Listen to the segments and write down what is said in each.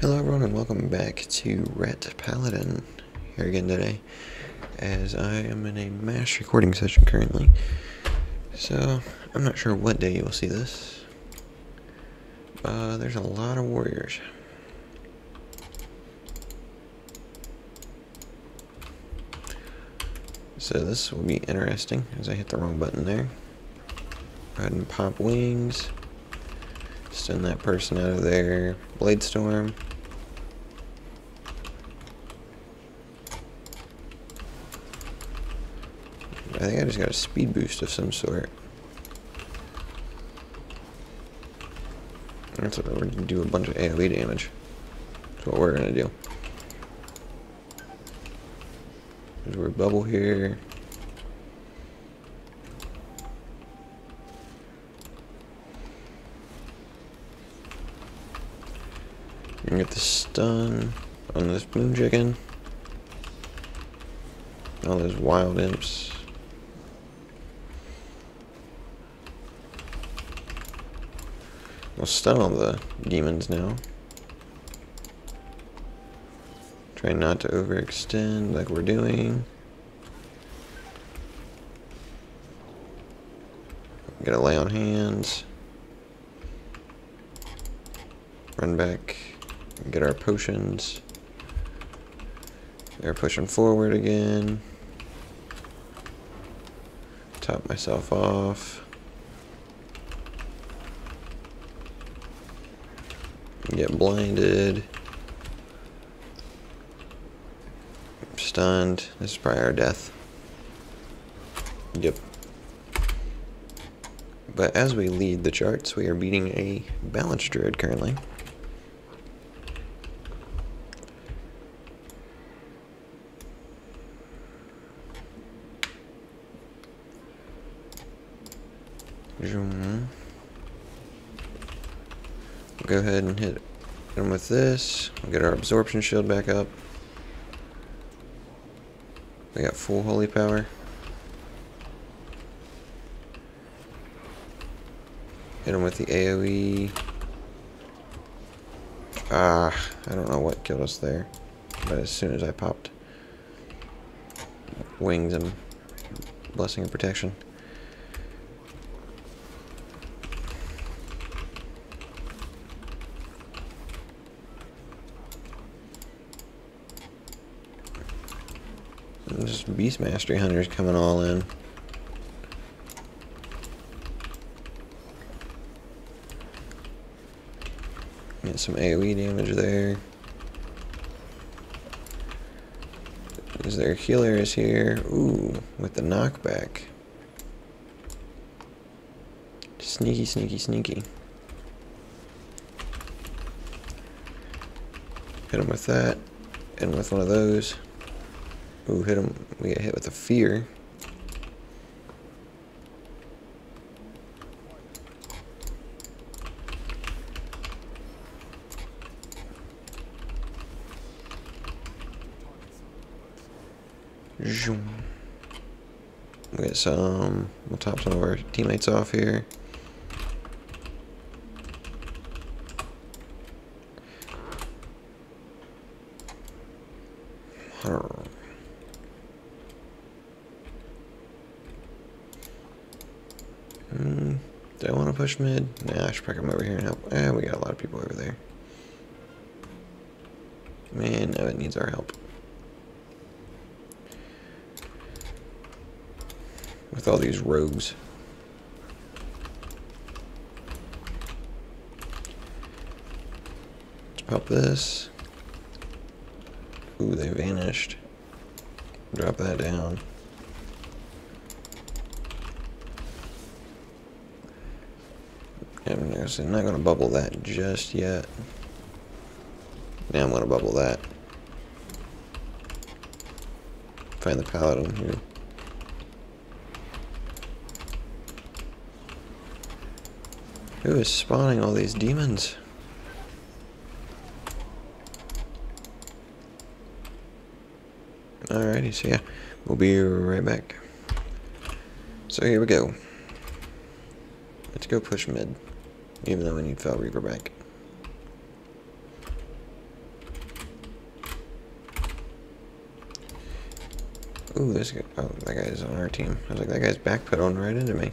Hello everyone and welcome back to Ret Paladin here again today as I am in a mass recording session currently. So I'm not sure what day you will see this. Uh, there's a lot of warriors. So this will be interesting as I hit the wrong button there. Go ahead and pop wings. Send that person out of there. Blade storm I think I just got a speed boost of some sort. That's what we're to do a bunch of AoE damage. That's what we're to do. There's a bubble here. get the stun on this moon chicken. All those wild imps. We'll stun all the demons now. Try not to overextend like we're doing. Get a lay on hands. Run back. Get our potions. They're pushing forward again. Top myself off. Get blinded. Stunned. This is probably our death. Yep. But as we lead the charts, we are beating a balanced druid currently. Go ahead and hit him with this. We'll get our absorption shield back up. We got full holy power. Hit him with the AoE. Ah, I don't know what killed us there. But as soon as I popped wings and blessing and protection. Just Beast Mastery Hunters coming all in. Get some AoE damage there. Is there healers here? Ooh, with the knockback. Sneaky, sneaky, sneaky. Hit him with that, and with one of those. Ooh, hit him. We get hit with a fear. Zoom. We get some. We'll top some of our teammates off here. Do I want to push mid? Nah, I should probably come over here and help. Eh, we got a lot of people over there. Man, it needs our help. With all these rogues. Let's pop this. Ooh, they vanished. Drop that down. I'm not going to bubble that just yet. Now I'm going to bubble that. Find the paladin here. Who is spawning all these demons? Alrighty, so yeah, we'll be right back. So here we go. Let's go push mid. Even though we need Fel Reaver back. Ooh, this guy, oh, that guy's on our team. I was like, that guy's backpedaling right into me.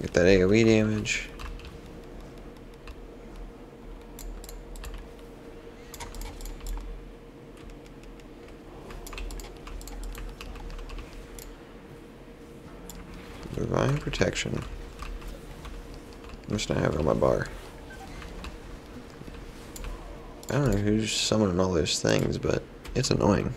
Get that AoE damage. Divine protection. Just gonna have on my bar. I don't know who's summoning all those things, but it's annoying.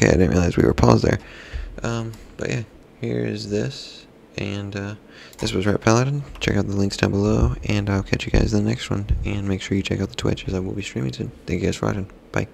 Okay, I didn't realize we were paused there. Um, but yeah, here's this. And uh, this was Ret Paladin. Check out the links down below. And I'll catch you guys in the next one. And make sure you check out the Twitch as I will be streaming soon. Thank you guys for watching. Bye.